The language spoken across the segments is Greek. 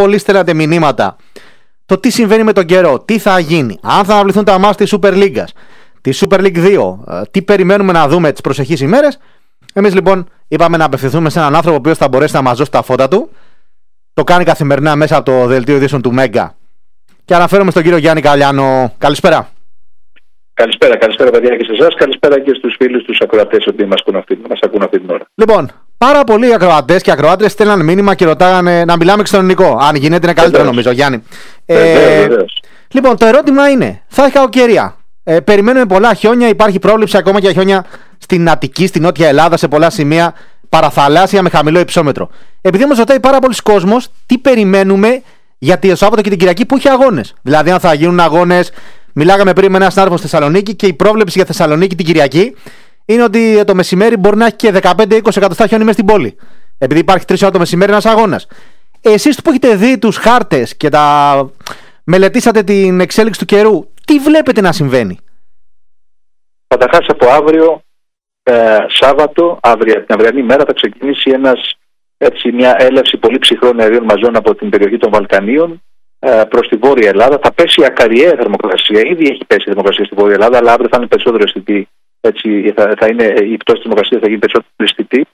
πολύ στέλνατε μηνύματα. Το τι συμβαίνει με τον καιρό, τι θα γίνει, αν θα αναβληθούν τα μάτια της Super League, της Super League 2, ε, τι περιμένουμε να δούμε τις προσεχείς ημέρες. Εμείς λοιπόν είπαμε να απευθυνθούμε σε έναν άνθρωπο ο οποίος θα μπορέσει να μας δώσει τα φώτα του. Το κάνει καθημερινά μέσα από το δελτίο ειδήσεων του Μέγκα. Και αναφέρομαι στον κύριο Γιάννη Καλιάνο. Καλησπέρα. Καλησπέρα, καλησπέρα παιδιά και σε εσάς. Καλησπέρα και στους φίλους τους ακροατές που μας ακούν, αυτή, ακούν αυτή την ώρα. Λοιπόν, πάρα πολλοί ακροατές και ακροάτρε στέλναν μήνυμα και ρωτάγανε να μιλάμε ξενονικό. Αν γίνεται, είναι καλύτερο νομίζω, Γιάννη. Ε, λοιπόν, το ερώτημα είναι, θα έχει κακοκαιρία. Ε, περιμένουμε πολλά χιόνια, υπάρχει πρόβληψη ακόμα για χιόνια στην Αττική, στην Νότια Ελλάδα, σε πολλά σημεία, παραθαλάσσια με χαμηλό υψόμετρο. Επειδή μα ρωτάει πάρα πολλοί κόσμος, τι περιμένουμε για το Σάββατο και την Κυριακή που έχει αγώνες. Δηλαδή, αν θα γίνουν αγώνες Μιλάγαμε πριν με ένα συνάδελφο στη Θεσσαλονίκη και η πρόβλεψη για Θεσσαλονίκη την Κυριακή είναι ότι το μεσημέρι μπορεί να έχει και 15-20 εκατοστά χιόνι μέσα στην πόλη. Επειδή υπάρχει τρεις ώρα το μεσημέρι ένας αγώνας. Εσείς που έχετε δει τους χάρτες και τα μελετήσατε την εξέλιξη του καιρού, τι βλέπετε να συμβαίνει; Καταρχάς από αύριο, ε, Σάββατο, αύριο, την αυριανή μέρα, θα ξεκινήσει ένας, έτσι, μια έλευση πολύ ψυχρών αερίων μαζών από την περιοχή των Βαλκανίων ε, προς τη Βόρεια Ελλάδα. Θα πέσει ακαριαία θερμοκρασία. Ήδη έχει πέσει η θερμοκρασία στη Βόρεια Ελλάδα, αλλά αύριο θα είναι περισσότερο αισθητή. Έτσι, θα, θα είναι, η πτώση της θερμοκρασία θα γίνει περισσότερο αισθητή.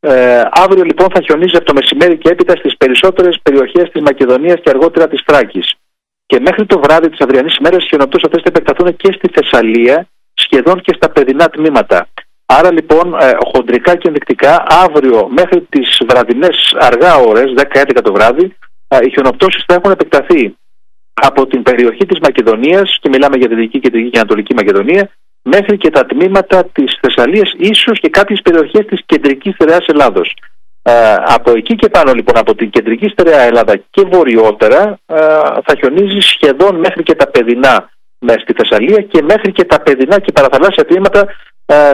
Ε, αύριο λοιπόν θα χιονίζει από το μεσημέρι και έπειτα στις περισσότερες περιοχές της Μακεδονίας και αργότερα της Θράκη. Και μέχρι το βράδυ της αυριανής ημέρας οι χιονοπτώσει αυτές θα επεκταθούν και στη Θεσσαλία, σχεδόν και στα παιδινά τμήματα. Άρα λοιπόν, ε, χοντρικά και ενδεικτικά, αύριο μέχρι τις βραδινές αργά ώρες, 10-11 το βράδυ, οι χιονοπτώσεις θα έχουν επεκταθεί από την περιοχή της Μακεδονίας και μιλάμε για τη Δυτική και την Ανατολική Μακεδονία μέχρι και τα τμήματα της Θεσσαλίας ίσως και κάποιες περιοχές της κεντρικής στερεάς Ελλάδος. από εκεί και πάνω λοιπόν από την κεντρική στερεά Ελλάδα και βορειότερα θα χιονίζει σχεδόν μέχρι και τα παιδινά στη Θεσσαλία και μέχρι και τα παιδινά και παραθαλάσσια τμήματα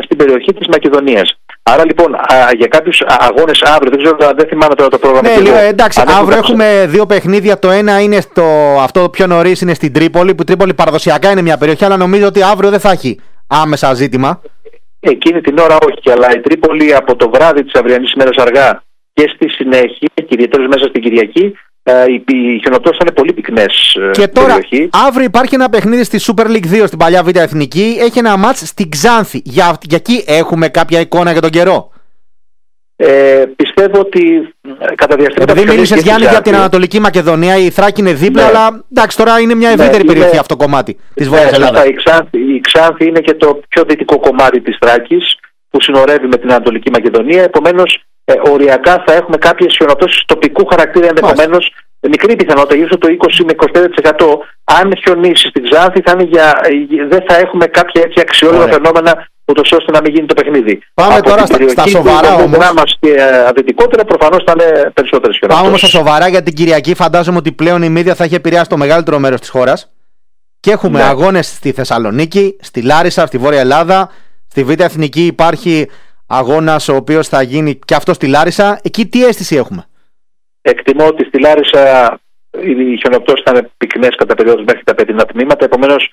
στην περιοχή της Μακεδονίας. Άρα λοιπόν α, για κάποιους αγώνες αύριο, δεν ξέρω, δεν θυμάμαι τώρα το πρόγραμμα. Ναι, λίγο, εντάξει, αύριο έχουμε δύο παιχνίδια. Το ένα είναι στο, αυτό πιο νωρίς είναι στην Τρίπολη, που η Τρίπολη παραδοσιακά είναι μια περιοχή, αλλά νομίζω ότι αύριο δεν θα έχει άμεσα ζήτημα. Εκείνη την ώρα όχι, αλλά η Τρίπολη από το βράδυ της αυριανής ημέρας αργά και στη συνέχεια, και ιδιαίτερα μέσα στην Κυριακή, ε, οι, οι χιονοτώσει είναι πολύ πυκνές. Ε, και τώρα, περιοχή. αύριο υπάρχει ένα παιχνίδι στη Super League 2 στην παλιά Β' Εθνική. Έχει ένα μάτ στην Ξάνθη. Για, για εκεί έχουμε κάποια εικόνα για τον καιρό; Ε, πιστεύω ότι ε, κατά διαστήματα. Επειδή μίλησες Γιάννη για την Ανατολική Μακεδονία, η Θράκη είναι δίπλα, ναι. αλλά εντάξει, τώρα είναι μια ναι, ευρύτερη ναι, περιοχή είναι... αυτό το κομμάτι της Βόρειας ναι, Ελλάδας. Η Ξάνθη, η Ξάνθη είναι και το πιο δυτικό κομμάτι της Θράκης που συνορεύει με την Ανατολική Μακεδονία. Επομένως, ε, οριακά θα έχουμε κάποιες χιονοπτώσεις τοπικού χαρακτήρα ενδεχομένως. Μικρή πιθανότητα, γύρω το 20 με 25%. Αν χιονίσει στην Ξάνθη, θα είναι για, δεν θα έχουμε κάποια έτσι αξιόλογα φαινόμενα, ούτως ώστε να μην γίνει το παιχνίδι. Πάμε Από τώρα στα, στα σοβαρά όμως. μας και ε, αδυτικότερα, προφανώς θα είναι περισσότερες χιονοπτώσει. Πάμε όμως στα σοβαρά για την Κυριακή. Φαντάζομαι ότι πλέον η Μίδια θα έχει επηρεάσει το μεγαλύτερο μέρος της χώρας. Και έχουμε ναι. αγώνες στη Θεσσαλονίκη, στη Λάρισα, στη Βόρεια Ελλάδα. Στη Β' Εθνική υπάρχει αγώνας ο οποίος θα γίνει και αυτό στη Λάρισα. Εκεί τι αίσθηση έχουμε; Εκτιμώ ότι στη Λάρισα οι χιονοπτώσεις θα είναι πυκνές κατά περίοδο μέχρι τα πεντινά τμήματα. Επομένως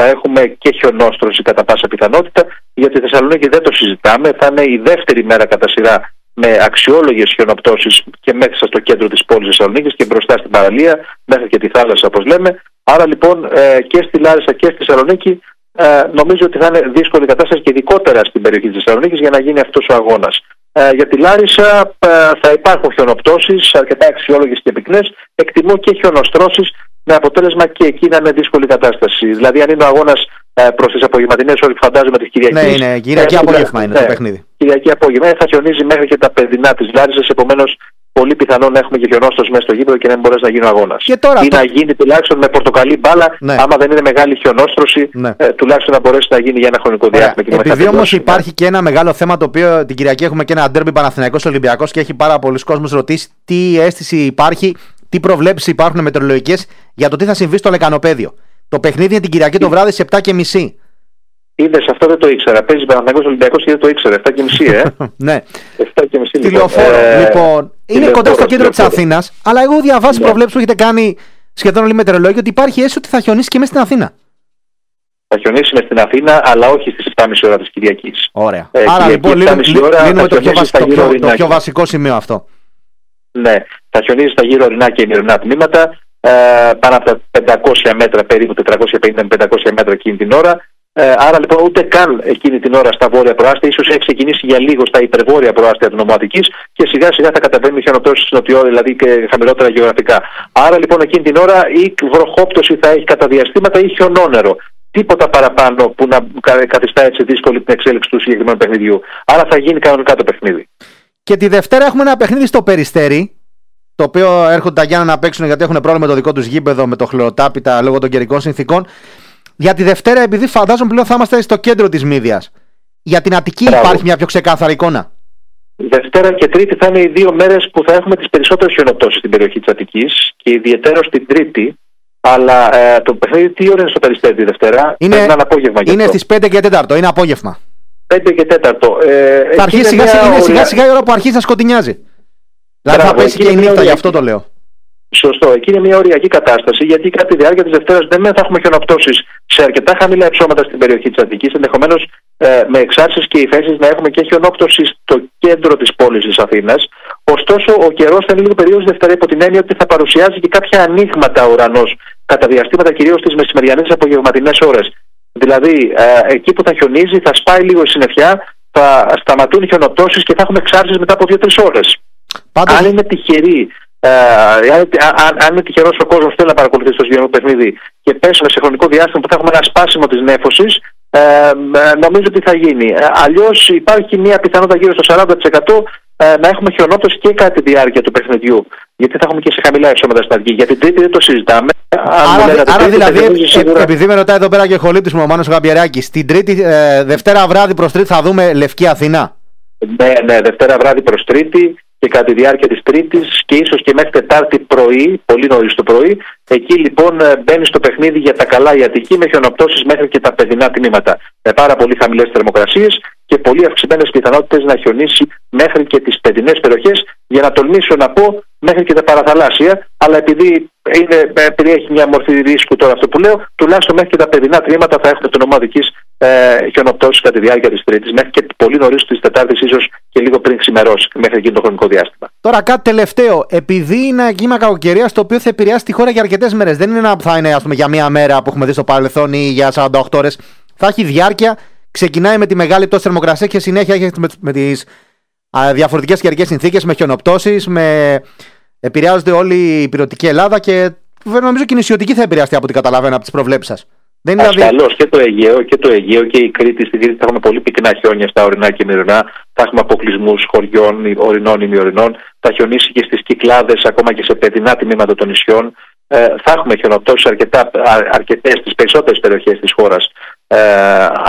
θα έχουμε και χιονόστρωση κατά πάσα πιθανότητα. Για τη Θεσσαλονίκη δεν το συζητάμε. Θα είναι η δεύτερη μέρα κατά σειρά με αξιόλογες χιονοπτώσεις και μέσα στο κέντρο της πόλης Θεσσαλονίκης και μπροστά στην παραλία, μέχρι και τη θάλασσα όπως λέμε. Άρα λοιπόν ε, και στη Λάρισα και στη Θεσσαλονίκη ε, νομίζω ότι θα είναι δύσκολη κατάσταση και ειδικότερα στην περιοχή της Θεσσαλονίκης για να γίνει αυτός ο αγώνας. Ε, για τη Λάρισα ε, θα υπάρχουν χιονοπτώσεις, αρκετά αξιόλογες και πυκνές. Εκτιμώ και χιονοστρώσεις με αποτέλεσμα και εκεί να είναι δύσκολη κατάσταση. Δηλαδή, αν είναι ο αγώνας ε, προς τις απογευματινές ώρες, φαντάζομαι τη Κυριακής. Ναι, είναι Κυριακή απόγευμα είναι το ναι, παιχνίδι. Κυριακή απόγευμα θα χιονίζει μέχρι και τα παιδινά της Λάρισας. Επομένως, πολύ πιθανό να έχουμε και χιονόστρωση μέσα στο γήπεδο και να μην μπορέσει να γίνει αγώνας. Ή το... να γίνει τουλάχιστον με πορτοκαλί μπάλα, ναι. άμα δεν είναι μεγάλη χιονόστρωση, ναι. ε, τουλάχιστον να μπορέσει να γίνει για ένα χρονικό διάστημα. Επειδή όμως υπάρχει και ένα μεγάλο θέμα το οποίο την Κυριακή έχουμε και ένα ντέρμπι Παναθηναϊκός Ολυμπιακός και έχει πάρα πολλούς κόσμους ρωτήσει τι αίσθηση υπάρχει, τι προβλέψεις υπάρχουν μετεωρολογικές για το τι θα συμβεί στο λεκανοπέδιο; Το παιχνίδι είναι την Κυριακή το βράδυ σε 7.30. Είδες αυτό δεν το ήξερα. Παίζεις Παναθανικό Ολυμπιακός και δεν το ήξερα. 7 και μισή, ε. ναι. 7 και μισή. Λοιπόν. Τηλεοφόρο. Ε, λοιπόν, είναι κοντά στο κέντρο της Αθήνας, αλλά εγώ διαβάζω ναι. προβλέψεις που έχετε κάνει σχεδόν όλοι οι μετεωρολόγοι ότι υπάρχει αίσθηση ότι θα χιονίσει και μέσα στην Αθήνα. Θα χιονίσει μες στην Αθήνα, αλλά όχι στις 7.30 ώρα της Κυριακής. Ωραία. Ε, Άρα λοιπόν, λύνουμε το, πιο, βασικό, το, το πιο βασικό σημείο αυτό. Ναι. Θα χιονίζει στα γύρω ορεινά και ημερινά τμήματα, ε, πάνω από τα 500 μέτρα, περίπου 450 500 μέτρα εκείνη την ώρα. Ε, άρα λοιπόν ούτε καν εκείνη την ώρα στα βόρεια προάστια, ίσως έχει ξεκινήσει για λίγο στα υπερβόρεια προάστια του νομοατική και σιγά σιγά θα κατεβαίνει χιονοπτώσει στην νοτιό, δηλαδή και χαμηλότερα γεωγραφικά. Άρα λοιπόν εκείνη την ώρα η βροχόπτωση θα έχει κατά διαστήματα ή χιονόνερο. Τίποτα παραπάνω που να καθιστά έτσι δύσκολη την εξέλιξη του συγκεκριμένου παιχνιδιού. Άρα θα γίνει κανονικά το παιχνίδι. Και τη Δευτέρα έχουμε ένα παιχνίδι στο Περιστέρι, το οποίο έρχονται τα Γιάννα να παίξουν γιατί έχουν πρόβλημα με το δικό τους γήπεδο, με το χλωροτάπητα λόγω των καιρικών συνθήκων. Για τη Δευτέρα, επειδή φαντάζομαι πλέον θα είμαστε στο κέντρο της Μύδιας. Για την Αττική Μπράβο. υπάρχει μια πιο ξεκάθαρη εικόνα. Δευτέρα και Τρίτη θα είναι οι δύο μέρες που θα έχουμε τις περισσότερες χιονοπτώσεις στην περιοχή της Αττικής και ιδιαίτερα στην Τρίτη. Αλλά ε, το παιχνίδι τι ώρα είναι στο Περιστέρι τη Δευτέρα, είναι, είναι απόγευμα. Είναι στις 5 και 4, είναι απόγευμα. 5 και 4. Ε, θα αρχίσει σιγά, σιγά, σιγά, σιγά η ώρα που αρχίζει να σκοτεινιάζει. Δηλαδή θα πέσει και η νύχτα, γι' αυτό το λέω. Σωστό. Εκεί είναι μια οριακή κατάσταση, γιατί κατά τη διάρκεια της Δευτέρας δεν θα έχουμε χιονοπτώσεις σε αρκετά χαμηλά υψώματα στην περιοχή της Αττικής. Ενδεχομένως ε, με εξάρσεις και υφέσεις να έχουμε και χιονόπτωση στο κέντρο της πόλης της Αθήνας. Ωστόσο, ο καιρός θα είναι λίγο περίοδο Δευτέρα υπό την έννοια ότι θα παρουσιάζει και κάποια ανοίγματα ο ουρανός κατά διαστήματα κυρίως τι μεσημεριανές απογευματινές ώρες. Δηλαδή, ε, εκεί που θα χιονίζει, θα σπάει λίγο η συννεφιά, θα σταματούν οι χιονοπτώσεις και θα έχουμε εξάρσεις μετά από 2-3 ώρες. Αν είναι τυχεροί ε, αν, αν είναι τυχερός ο κόσμος θέλει να παρακολουθήσει το συγκεκριμένο παιχνίδι και πέσουμε σε χρονικό διάστημα που θα έχουμε ένα σπάσιμο της νέφωσης, ε, ε, νομίζω ότι θα γίνει. Ε, Αλλιώς υπάρχει μια πιθανότητα γύρω στο 40% ε, να έχουμε χιονότωση και κατά τη διάρκεια του παιχνιδιού. Γιατί θα έχουμε και σε χαμηλά εισόδηματα στην αργή. Για την Τρίτη δεν το συζητάμε. Άρα, άρα δηλαδή, σίγουρα... επειδή με ρωτάει εδώ πέρα και ο χολίτης μου ο Μάνος Γαμπιεράκης, την Τρίτη, ε, Δευτέρα βράδυ προς Τρίτη θα δούμε Λευκή Αθηνά. Ναι, ναι, Δευτέρα βράδυ προς Τρίτη και κατά τη διάρκεια της Τρίτης και ίσως και μέχρι Τετάρτη πρωί, πολύ νωρίς το πρωί. Εκεί λοιπόν ε, μπαίνει στο παιχνίδι για τα καλά η Αττική με χιονοπτώσεις μέχρι και τα παιδινά τμήματα. Με πάρα πολύ χαμηλές θερμοκρασίες και πολύ αυξημένες πιθανότητες να χιονίσει μέχρι και τις παιδινέ περιοχές. Για να τολμήσω να πω μέχρι και τα παραθαλάσσια, αλλά επειδή, είναι, ε, επειδή έχει μια μορφή ρίσκου τώρα αυτό που λέω, τουλάχιστον μέχρι και τα παιδινά τμήματα θα έχουμε την ομάδα ε, χιονοπτώσει κατά τη διάρκεια της Τρίτης, μέχρι και πολύ νωρίς της Τετάρτης, ίσως και λίγο πριν ξημερώσει, μέχρι εκείνο το χρονικό διάστημα. Τώρα κάτι τελευταίο. Επειδή είναι κύμα κακοκαιρίας το οποίο θα επηρεάσει τη χώρα για αρκετές μέρες, δεν είναι ένα που θα είναι ας πούμε, για μία μέρα που έχουμε δει στο παρελθόν ή για 48 ώρες. Θα έχει διάρκεια. Ξεκινάει με τη μεγάλη πτώση θερμοκρασία και συνέχεια έχει με, με τις διαφορετικές καιρικές συνθήκες, με χιονοπτώσεις, με. Επηρεάζονται όλη η πυρωτική Ελλάδα και νομίζω και η νησιωτική θα επηρεαστεί από ό,τι καταλαβαίνω από τις προβλέψεις σας. Δεν είναι δηλαδή... και το Αιγαίο και το Αιγαίο και η Κρήτη. Στην Κρήτη θα έχουμε πολύ πυκνά χιόνια στα ορεινά και μυρινά. Θα έχουμε αποκλεισμούς χωριών, ορεινών ή μειωρινών. Θα χιονίσει και στις κυκλάδες, ακόμα και σε παιδινά τμήματα των νησιών. Ε, θα έχουμε χιονοπτώσεις αρκετές στις περισσότερες περιοχές της χώρας. Ε,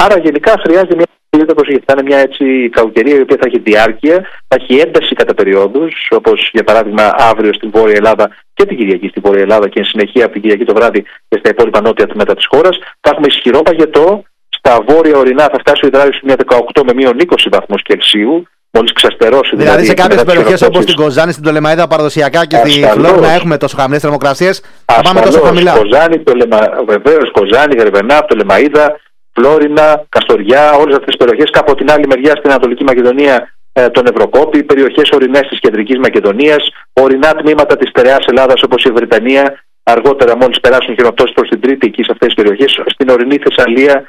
άρα γενικά χρειάζεται μια ιδιαίτερη προσοχή. Θα είναι μια έτσι κακοκαιρία η οποία θα έχει διάρκεια, θα έχει ένταση κατά περιόδους, όπως για παράδειγμα αύριο στην Βόρεια Ελλάδα και την Κυριακή στην Βόρεια Ελλάδα και εν συνεχεία από την Κυριακή το βράδυ και στα υπόλοιπα νότια τμήματα της χώρας. Θα έχουμε ισχυρό παγετό. Στα βόρεια ορεινά θα φτάσει ο υδράριο μια 18 με μείον 20 βαθμούς Κελσίου. Μόλις ξαστερώσει. Δηλαδή, δηλαδή σε κάποιες περιοχές όπως την Κοζάνη, στην Τολεμαίδα παραδοσιακά και στη Φλόρ να έχουμε τόσο χαμηλές θερμοκρασίες, θα πάμε τόσο χαμηλά. Κοζάνη, Τολεμα... βεβαίως Κοζάνη, Γρεβενά, Τολεμαίδα, Φλόρινα, Καστοριά, όλες αυτές τις περιοχές. Κάπου την άλλη μεριά στην Ανατολική Μακεδονία ε, τον Ευρωκόπη, περιοχές ορεινές της Κεντρικής Μακεδονίας, ορεινά τμήματα της Στερεάς Ελλάδας όπως η Βρετανία, αργότερα μόλις περάσουν χειροπτώσει προς την Τρίτη εκεί σε αυτές τις περιοχές, στην ορεινή Θεσσαλία, ε,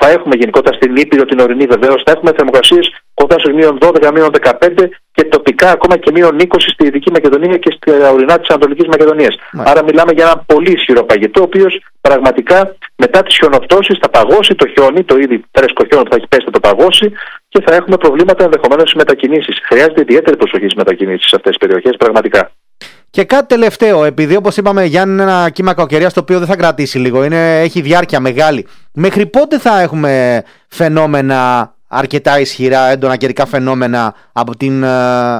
θα έχουμε γενικότερα στην Ήπειρο, την ορεινή βεβαίω, θα έχουμε θερμοκρασίες κοντά στους μείον 12, μείον 15 και τοπικά ακόμα και μείον 20 στη Δυτική Μακεδονία και στη ορεινά της Ανατολικής Μακεδονίας. Άρα μιλάμε για ένα πολύ ισχυρό παγετό, ο οποίος πραγματικά μετά τις χιονοπτώσεις θα παγώσει το χιόνι, το ήδη φρέσκο χιόνι που θα έχει πέσει θα το παγώσει και θα έχουμε προβλήματα ενδεχομένως στις μετακινήσεις. Χρειάζεται ιδιαίτερη προσοχή στις μετακινήσεις σε αυτές τις περιοχές, πραγματικά. Και κάτι τελευταίο, επειδή όπως είπαμε, Γιάννη είναι ένα κύμα κακοκαιρίας το οποίο δεν θα κρατήσει λίγο, είναι, έχει διάρκεια μεγάλη. Μέχρι πότε θα έχουμε φαινόμενα αρκετά ισχυρά, έντονα καιρικά φαινόμενα από την, ε,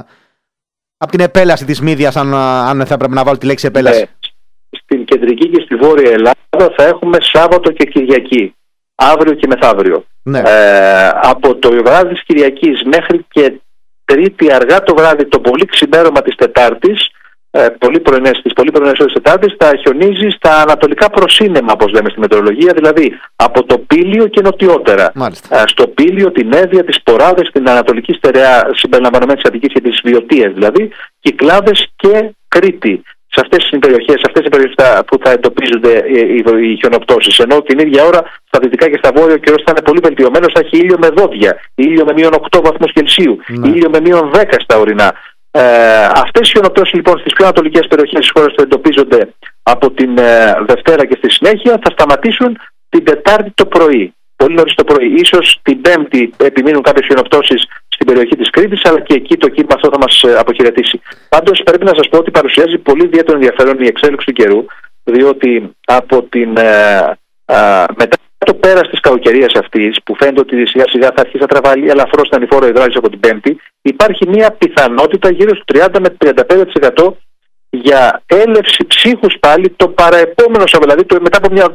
από την επέλαση της μύδιας, αν, αν θα πρέπει να βάλω τη λέξη επέλαση; Ναι. Στην κεντρική και στη βόρεια Ελλάδα θα έχουμε Σάββατο και Κυριακή, αύριο και μεθαύριο. Ναι. Ε, από το βράδυ της Κυριακής μέχρι και Τρίτη αργά το βράδυ, το πολύ ξημέρωμα της Τετάρτης, ε, πολύ πρωινές, στις πολύ πρωινές ώρες Τετάρτης θα χιονίζεις στα ανατολικά προσύνεμα όπως λέμε στη μετεωρολογία, δηλαδή από το Πήλιο και νοτιότερα. Ε, στο Πήλιο, την Εύβοια, τις Ποράδες, την Ανατολική Στερεά συμπεριλαμβανομένη της Αττικής και τις Βιωτίες δηλαδή, Κυκλάδες και Κρήτη. Σε αυτές τις περιοχές, σε αυτές τις περιοχές που θα εντοπίζονται οι, οι χιονοπτώσεις. Ενώ την ίδια ώρα στα δυτικά και στα βόρεια ο καιρός θα είναι πολύ βελτιωμένος, θα έχει ήλιο με δόντια, ήλιο με μείον 8 βαθμούς Κελσίου, ναι. ήλιο με μείον 10 στα ορεινά. Ε, Αυτές οι χιονοπτώσεις λοιπόν στις πιο ανατολικές περιοχές της χώρας που εντοπίζονται από την ε, Δευτέρα και στη συνέχεια θα σταματήσουν την Τετάρτη το πρωί. Πολύ νωρίς το πρωί. σω την Πέμπτη επιμείνουν κάποιες χιονοπτώσεις στην περιοχή της Κρήτης, αλλά και εκεί το κύμα αυτό θα μας ε, αποχαιρετήσει. Πάντως πρέπει να σας πω ότι παρουσιάζει πολύ ιδιαίτερο ενδιαφέρον η εξέλιξη του καιρού, διότι από την, ε, ε, μετά το πέρας της κακοκαιρίας αυτής, που φαίνεται ότι σιγά σιγά θα αρχίσει να τραβάλει ελαφρώς την ανηφόρο υδράληση από την Πέμπτη, υπάρχει μια πιθανότητα γύρω στο 30 με 35% για έλευση ψύχους πάλι το παραεπόμενο Σαββατοκύριακο, δηλαδή μετά από μια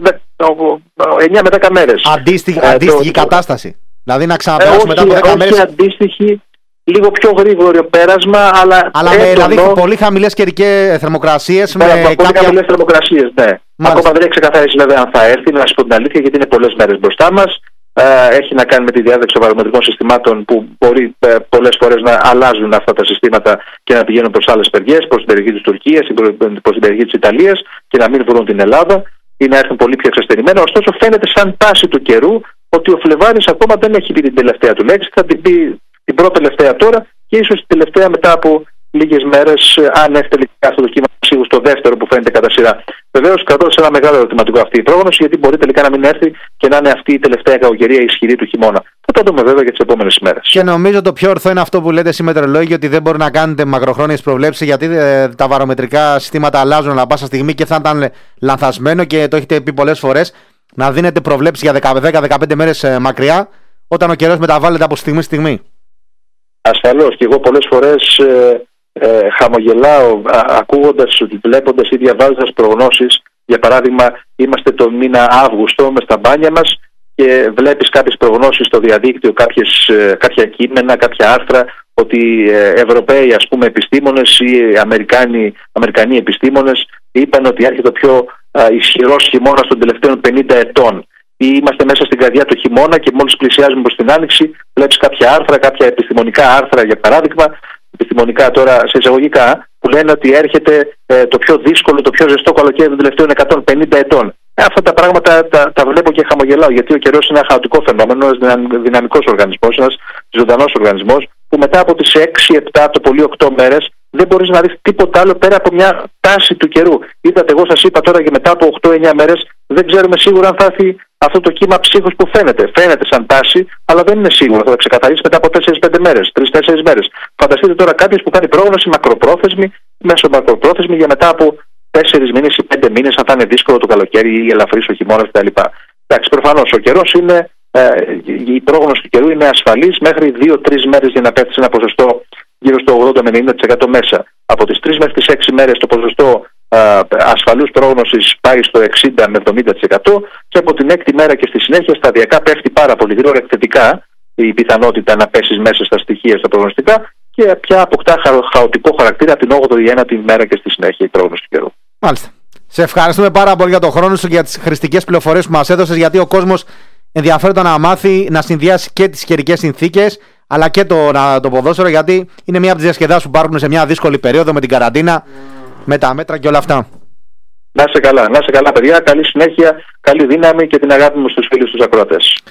9 με 10 μέρες. Αντίστοιχη, ε, αντίστοιχη το, κατάσταση. Δηλαδή να ξαναπεράσουμε ε, μετά από 10 μέρε. Όχι αντίστοιχη, λίγο πιο γρήγορο πέρασμα, αλλά. Αλλά με δηλαδή πολύ χαμηλές καιρικές θερμοκρασίες. Με, με πολύ κάποια... χαμηλές θερμοκρασίες, ναι. Μάλιστα. Ακόμα δεν έχει ξεκαθαρίσει βέβαια αν θα έρθει, να σα πω την αλήθεια, γιατί είναι πολλές μέρες μπροστά μας. Ε, έχει να κάνει με τη διάδεξη των βαρομετρικών συστημάτων που μπορεί ε, πολλές φορές να αλλάζουν αυτά τα συστήματα και να πηγαίνουν προς άλλες περιοχέ, προς την περιοχή της Τουρκίας ή προς την περιοχή της Ιταλίας και να μην βρουν την Ελλάδα ή να έρθουν πολύ πιο εξασθενημένα. Ωστόσο, φαίνεται σαν τάση του καιρού ότι ο Φλεβάρης ακόμα δεν έχει πει την τελευταία του λέξη. Θα την πει την πρώτη τελευταία τώρα και ίσως την τελευταία μετά από λίγες μέρες, αν έρθει τελικά αυτό το κύμα ψύχου στο δεύτερο που φαίνεται κατά σειρά. Βεβαίως, κρατώ σε ένα μεγάλο ερωτηματικό αυτή η πρόγνωση, γιατί μπορεί τελικά να μην έρθει και να είναι αυτή η τελευταία κακοκαιρία ισχυρή του χειμώνα. Θα το δούμε βέβαια για τις επόμενες ημέρε. Και νομίζω το πιο ορθό είναι αυτό που λέτε σήμερα μετρολόγοι, ότι δεν μπορεί να κάνετε μακροχρόνιες προβλέψεις, γιατί ε, τα βαρομετρικά συστήματα αλλάζουν ανά πάσα στιγμή και θα ήταν λανθασμένο και το έχετε πει πολλές φορές να δίνετε προβλέψεις για 10-15 μέρες ε, μακριά, όταν ο καιρός μεταβάλλεται από στιγμή στη στιγμή. Ασφαλώς. Και εγώ πολλές φορές ε, ε, χαμογελάω ακούγοντας, βλέποντας ή διαβάζοντας προγνώσεις. Για παράδειγμα, είμαστε το μήνα Αύγουστο μες στα μπάνια μας και βλέπεις κάποιες προγνώσεις στο διαδίκτυο, κάποιες, ε, κάποια κείμενα, κάποια άρθρα ότι ε, Ευρωπαίοι ας πούμε επιστήμονες ή Αμερικάνοι, Αμερικανοί επιστήμονες είπαν ότι έρχεται ο πιο ισχυρός χειμώνας των τελευταίων 50 ετών ή είμαστε μέσα στην καρδιά του χειμώνα και μόλις πλησιάζουμε προς την άνοιξη βλέπεις κάποια άρθρα, κάποια επιστημονικά άρθρα για παράδειγμα επιστημονικά τώρα σε εισαγωγικά, που λένε ότι έρχεται ε, το πιο δύσκολο, το πιο ζεστό καλοκαίρι των τελευταίων 150 ετών. Ε, αυτά τα πράγματα τα, τα βλέπω και χαμογελάω, γιατί ο καιρός είναι ένα χαοτικό φαινόμενο, ένας δυναμικός οργανισμός, ένας ζωντανός οργανισμός, που μετά από τις 6-7, το πολύ 8 μέρες, δεν μπορείς να δεις τίποτα άλλο πέρα από μια τάση του καιρού. Είδατε, εγώ σας είπα τώρα και μετά από 8-9 μέρες, δεν ξέρουμε σίγουρα αν θα έρθει αυτό το κύμα ψύχους που φαίνεται. Φαίνεται σαν τάση, αλλά δεν είναι σίγουρο. Θα το ξεκαθαρίσει μετά από 4-5 μέρες, 3-4 μέρες. Φανταστείτε τώρα κάποιος που κάνει πρόγνωση μακροπρόθεσμη, μέσω μακροπρόθεσμη για μετά από 4 μήνες ή 5 μήνες, αν θα είναι δύσκολο το καλοκαίρι ή ελαφρύς ο χειμώνας κτλ. Εντάξει, προφανώς ο καιρός είναι. Ε, η πρόγνωση του καιρού είναι ασφαλής μέχρι 2-3 μέρες για να πέφτει σε ένα ποσοστό γύρω στο 80 με 90% μέσα. Από τις 3 μέχρι τις 6 μέρες το ποσοστό ασφαλούς πρόγνωσης πάει στο 60 με 70% και από την έκτη μέρα και στη συνέχεια σταδιακά πέφτει πάρα πολύ γρήγορα εκθετικά η πιθανότητα να πέσει μέσα στα στοιχεία στα προγνωστικά και πια αποκτά χαοτικό χαρακτήρα την 8η ή 9η μέρα και στη συνέχεια η πρόγνωση του καιρού. Μάλιστα. Σε ευχαριστούμε πάρα πολύ για τον χρόνο σου και για τις χρηστικές πληροφορίες που μας έδωσες, γιατί ο κόσμος ενδιαφέρεται να μάθει να συνδυάσει και τις καιρικές συνθήκες αλλά και το, το ποδόσφαιρο, γιατί είναι μια από τις διασκεδάσεις που υπάρχουν σε μια δύσκολη περίοδο με την καραντίνα με τα μέτρα και όλα αυτά. Να σε καλά, να σε καλά παιδιά, καλή συνέχεια, καλή δύναμη και την αγάπη μου στους φίλους τους ακροατές.